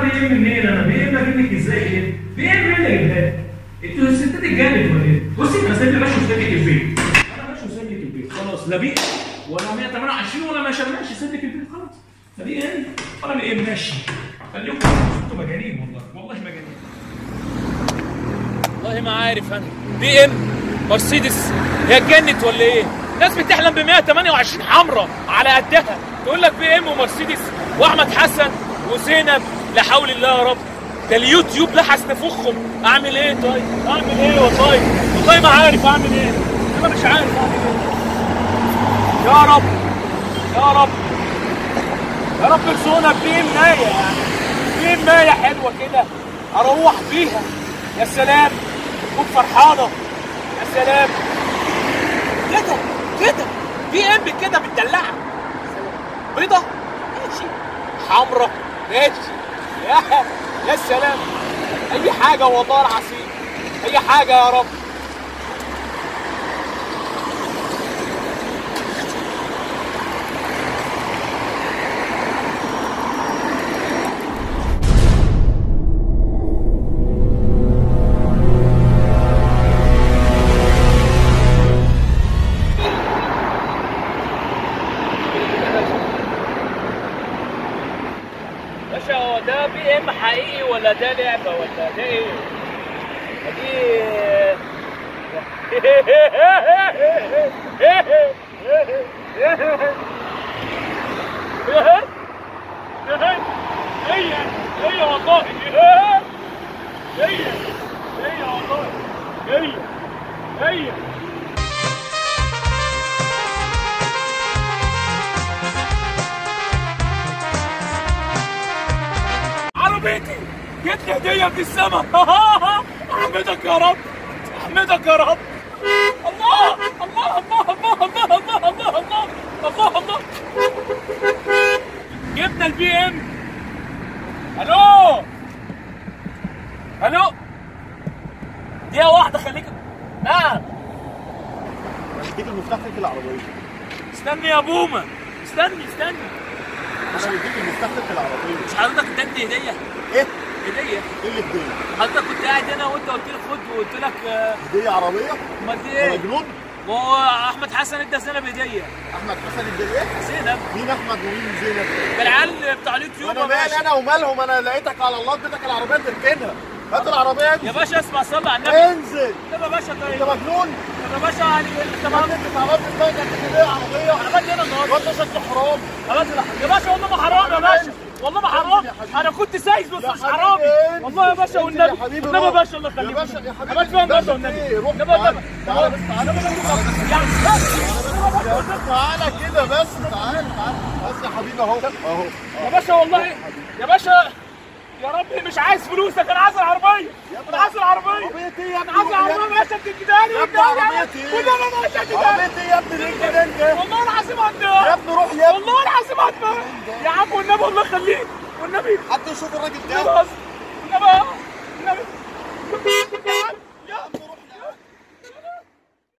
أنا بي ام منين أنا بي ام أجيب إزاي إيه بي ام مين اللي جايبها أنتوا الستات اتجننت ولا إيه بصي أنا سايب لي ماشي وسايب البيت أنا ماشي وسايب لك البيت خلاص لا بي ولا 128 ولا ما شغلناش سيب لك البيت خلاص لا ام ولا بي ام ماشي خليكم أنتوا مجانين والله والله مجانين والله ما عارف أنا. بي ام مرسيدس. هي اتجنت ولا إيه؟ ناس بتحلم ب 128 حمراء على قدها. تقول لك بي ام ومرسيدس وأحمد حسن وزينب لا حول الله يا رب. ده اليوتيوب لحس نفخهم أعمل إيه؟ طيب؟ أعمل إيه؟ والله؟ والله ما عارف أعمل إيه. أنا مش عارف أعمل إيه. يا رب. يا رب. يا رب ارزقنا بيه مايه يعني. بيه مايه حلوة كده. أروح بيها. يا سلام. تكون فرحانة. يا سلام. كده. كده. بي ام كده بتدلعها بيضه ماشي. حمرا. ماشي. يا سلام. أي حاجة والله العظيم. أي حاجة يا رب. هو ده بي إم حقيقي ولا ده لعبة ولا ده إيه؟ دي هي هي والله هي هي والله هي هي جت لي هديه من السما أحمدك يا رب. أحمدك يا رب. الله الله الله الله الله الله الله الله الله الله. جبنا البي إم. ألو؟ ألو؟ دقيقة واحدة خليك. نعم اديك المفتاح في العربية. استني يا بومة. استني استني. أنا بديك المفتاح في العربية. مش حضرتك اديتني هدية إيه؟ هدية. إيه اللي هدية؟ حضرتك كنت قاعد هنا وأنت قلت لي خد وقلت لك آه، هدية عربية؟ امال دي أنا إيه؟ مجنون ما هو أحمد حسن إدى زينب هديه أحمد حسن إدى إيه؟ زينب. مين أحمد ومين زينب؟ ده العيال بتاع اليوتيوب أنا يا مالي أنا ومالهم؟ أنا لقيتك على الله اديتك العربية تركنها هات العربية يا انزل باشا اسمع صلي على النبي. انزل. طب يا باشا انت طيب مجنون؟ طب يا باشا يعني انت ما انت اتعرضت دماغك هدية عربية. عملت إيه أنا النهارده؟ وانت شكله حرام؟ يا باشا والله ما حرام يا باشا. والله ما حرام. أنا كنت سايس بس مش حرامي. والله يا باشا والنبي والنبي يا باشا الله يخليك يا باشا يا حبيبي يا باشا والنبي. روح تعالى تعالى يعني تعالى كده بس تعالى تعالى. بس يا حبيبي اهو اهو. يا باشا والله يا باشا يا رب مش عايز فلوسك. أنا عايز العربية. أنا عايز العربية. عربيتي يا ابني عايز العربية يا بتجيبها يا كل أنا ماشيه بتجيبها لي. يا ابني إيه؟ والله العظيم هتنام يا ابني روح يا ابني. والله العظيم هتنام يا عم والنبي الله يخليك. والنبي. حتى يشوف الراجل ده. والنبي. والنبي.